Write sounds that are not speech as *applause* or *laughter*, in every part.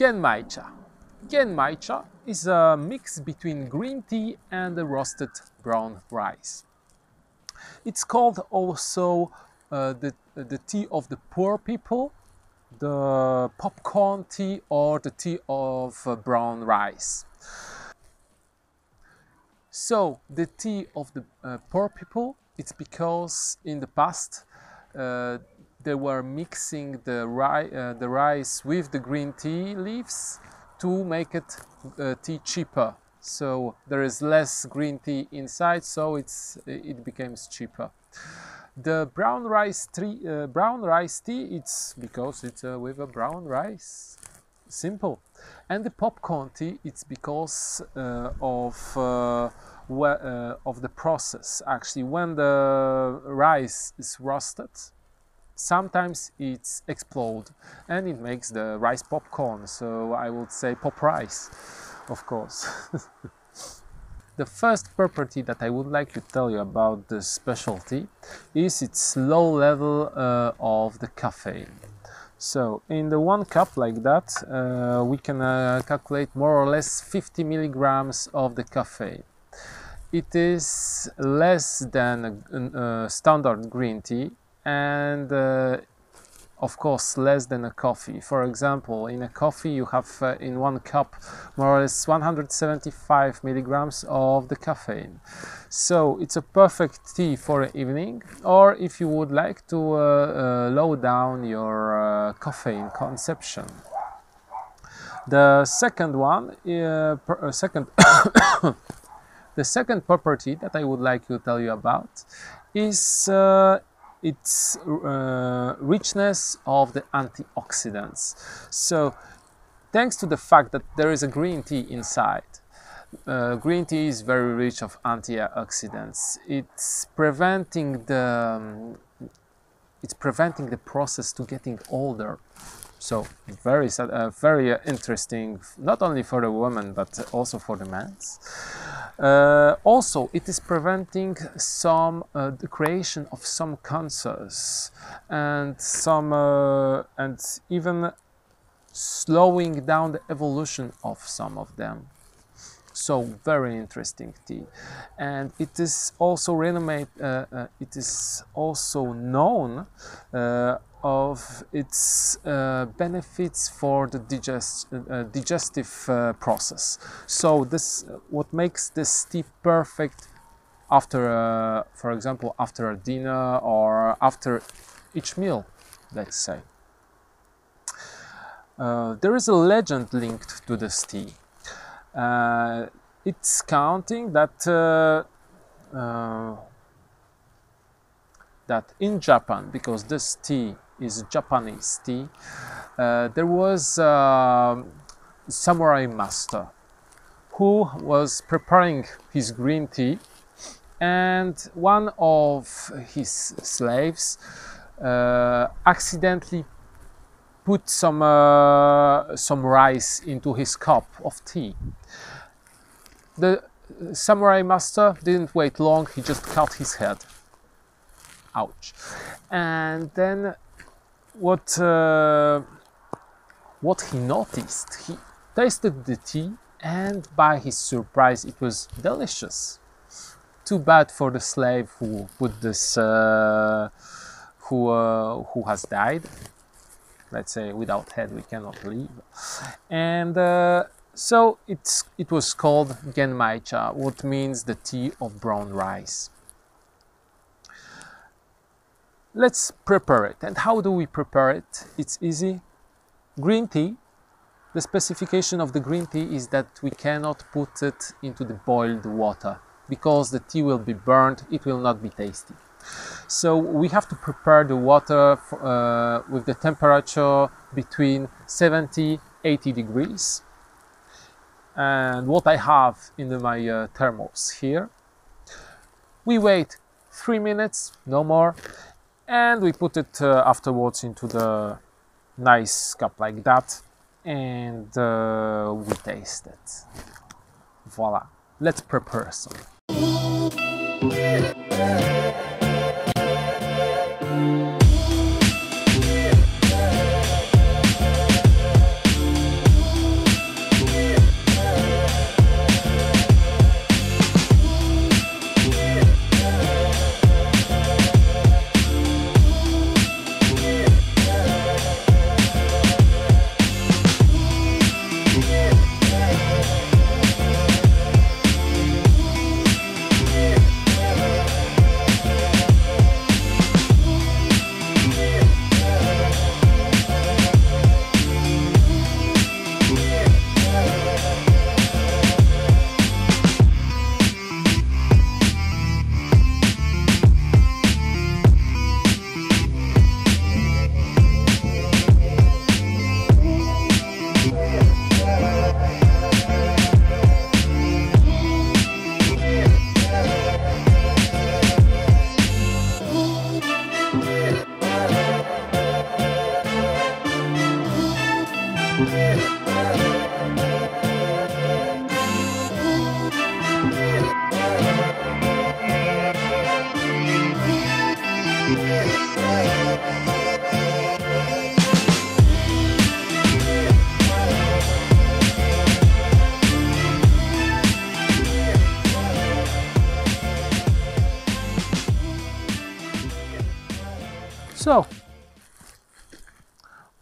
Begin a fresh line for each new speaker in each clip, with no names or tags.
Genmaicha. Genmaicha is a mix between green tea and roasted brown rice. It's called also uh, the, the tea of the poor people, the popcorn tea or the tea of uh, brown rice. So the tea of the uh, poor people, it's because in the past uh, they were mixing the, ri uh, the rice with the green tea leaves to make it uh, tea cheaper. So there is less green tea inside, so it's it becomes cheaper. The brown rice tree, uh, brown rice tea, it's because it's uh, with a brown rice, simple. And the popcorn tea, it's because uh, of uh, of the process. Actually, when the rice is roasted, sometimes it's explode and it makes the rice popcorn. So I would say pop rice, of course. *laughs* The first property that I would like to tell you about the specialty is its low level uh, of the caffeine. So in the one cup like that, uh, we can uh, calculate more or less 50 milligrams of the caffeine. It is less than a, a standard green tea and uh, of course less than a coffee. For example, in a coffee you have uh, in one cup more or less 175 milligrams of the caffeine. So it's a perfect tea for the evening or if you would like to uh, uh, low down your uh, caffeine consumption. The second one, uh, uh, second *coughs* the second property that I would like to tell you about is its uh, richness of the antioxidants. So thanks to the fact that there is a green tea inside, uh, green tea is very rich of antioxidants. It's preventing the um, it's preventing the process to getting older. So very uh, very interesting, not only for the woman but also for the men. Uh, also, it is preventing some uh, the creation of some cancers and some uh, and even slowing down the evolution of some of them. So very interesting tea, and it is also renomate. Uh, uh, it is also known uh, of its uh, benefits for the digest, uh, digestive uh, process. So this, what makes this tea perfect after, a, for example, after a dinner or after each meal, let's say. Uh, there is a legend linked to this tea. Uh, it's counting that uh, that in Japan, because this tea is Japanese tea. Uh, there was a samurai master who was preparing his green tea and one of his slaves uh, accidentally put some uh, some rice into his cup of tea. The samurai master didn't wait long, he just cut his head. Ouch. And then what uh, what he noticed, he tasted the tea, and by his surprise, it was delicious. Too bad for the slave who put this, uh, who uh, who has died. Let's say without head we cannot live, and uh, so it's it was called genmaicha, what means the tea of brown rice. Let's prepare it. And how do we prepare it? It's easy. Green tea. The specification of the green tea is that we cannot put it into the boiled water because the tea will be burned, it will not be tasty. So we have to prepare the water uh, with the temperature between 70 80 degrees. And what I have in the, my uh, thermos here. We wait three minutes, no more, and we put it uh, afterwards into the nice cup like that and uh, we taste it. Voila. Let's prepare some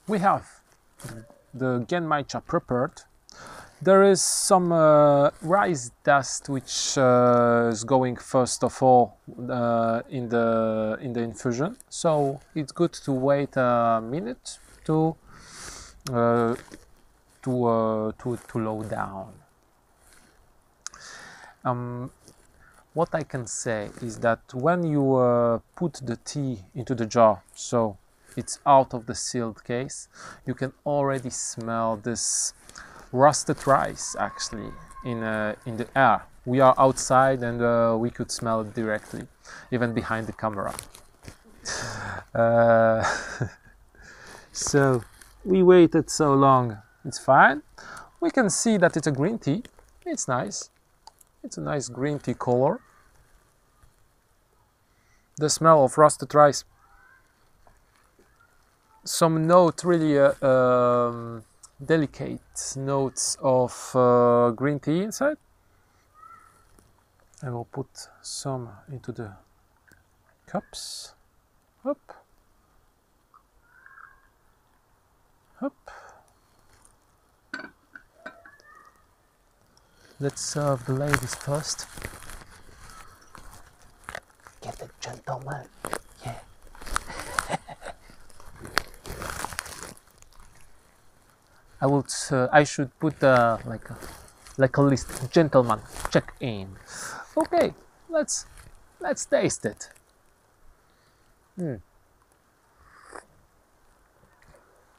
we have the genmaicha prepared. There is some uh, rice dust which uh, is going first of all uh, in the in the infusion. So it's good to wait a minute to uh, to uh, to to low down. Um, what I can say is that when you uh, put the tea into the jar, so it's out of the sealed case, you can already smell this rusted rice actually in, uh, in the air. We are outside and uh, we could smell it directly, even behind the camera. *laughs* Uh, *laughs* so we waited so long, it's fine. We can see that it's a green tea, it's nice. It's a nice green tea color the smell of rusted rice. Some note, really uh, um, delicate notes of uh, green tea inside. I will put some into the cups. Up. Up. Let's serve the ladies first I would. Uh, I should put uh, like a, like a list. Gentleman, check in. Okay, let's let's taste it. Hmm.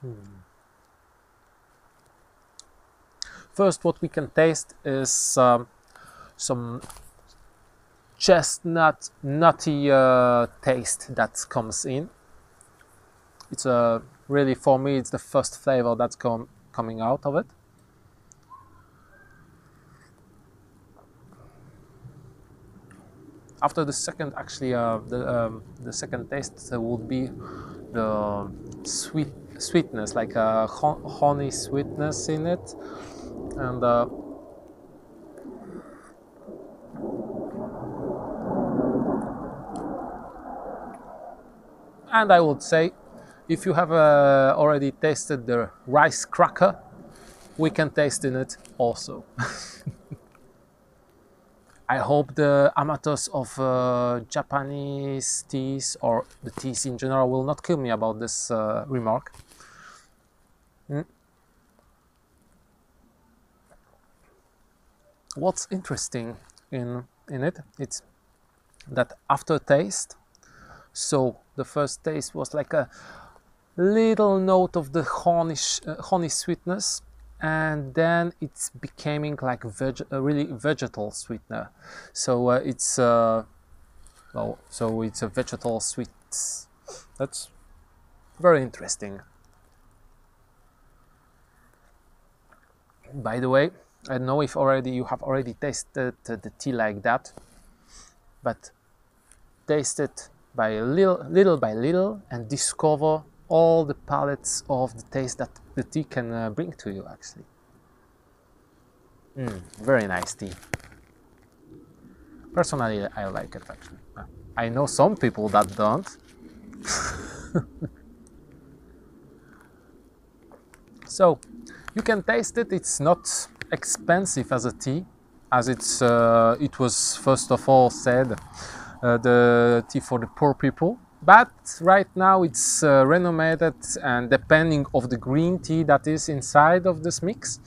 Hmm. First, what we can taste is um, some chestnut nutty uh, taste that comes in. It's a uh, really for me it's the first flavor that's com coming out of it. After the second, actually, uh, the um, the second taste uh, would be the sweet sweetness, like a honey sweetness in it, and uh, And I would say, if you have uh, already tasted the rice cracker, we can taste in it also. *laughs* I hope the amateurs of uh, Japanese teas or the teas in general will not kill me about this uh, remark. Mm. What's interesting in, in it, it's that after taste, so the first taste was like a little note of the honey, uh, honey sweetness and then it's becoming like veg a really vegetal sweetener. So uh, it's uh, well so it's a vegetal sweet. That's very interesting. By the way I don't know if already you have already tasted the tea like that but taste it by little, little by little and discover all the palettes of the taste that the tea can uh, bring to you actually. Mm, very nice tea. Personally, I like it actually. I know some people that don't. *laughs* so, you can taste it. It's not expensive as a tea, as it's uh, it was first of all said uh, the tea for the poor people. But right now it's uh, renovated and depending of the green tea that is inside of this mix.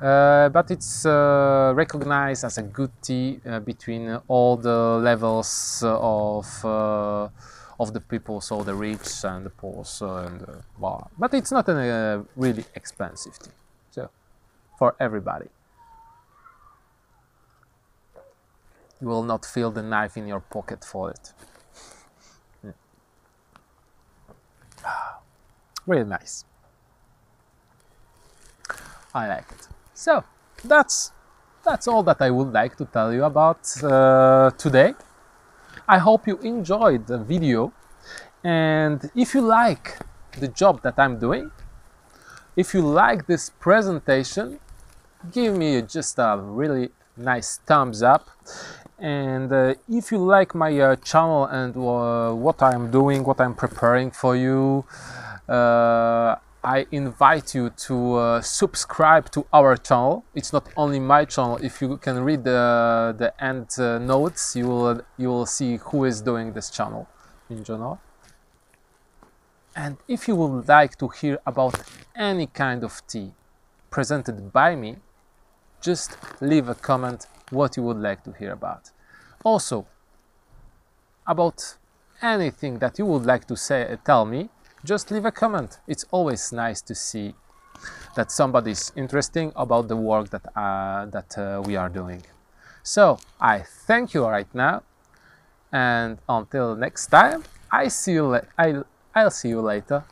Uh, but it's uh, recognized as a good tea uh, between all the levels of uh, of the people, so the rich and the poor, so, and well, but it's not a really expensive tea, so for everybody. you will not feel the knife in your pocket for it. Really nice. I like it. So that's that's all that I would like to tell you about uh, today. I hope you enjoyed the video and if you like the job that I'm doing, if you like this presentation, give me just a really nice thumbs up and uh, if you like my uh, channel and uh, what I'm doing, what I'm preparing for you, I invite you to uh, subscribe to our channel. It's not only my channel. If you can read the, the end uh, notes, you will, you will see who is doing this channel in general. And if you would like to hear about any kind of tea presented by me, just leave a comment what you would like to hear about. Also, about anything that you would like to say, tell me, just leave a comment. It's always nice to see that somebody is interesting about the work that, uh, that uh, we are doing. So I thank you right now and until next time, I see you. I'll, I'll see you later.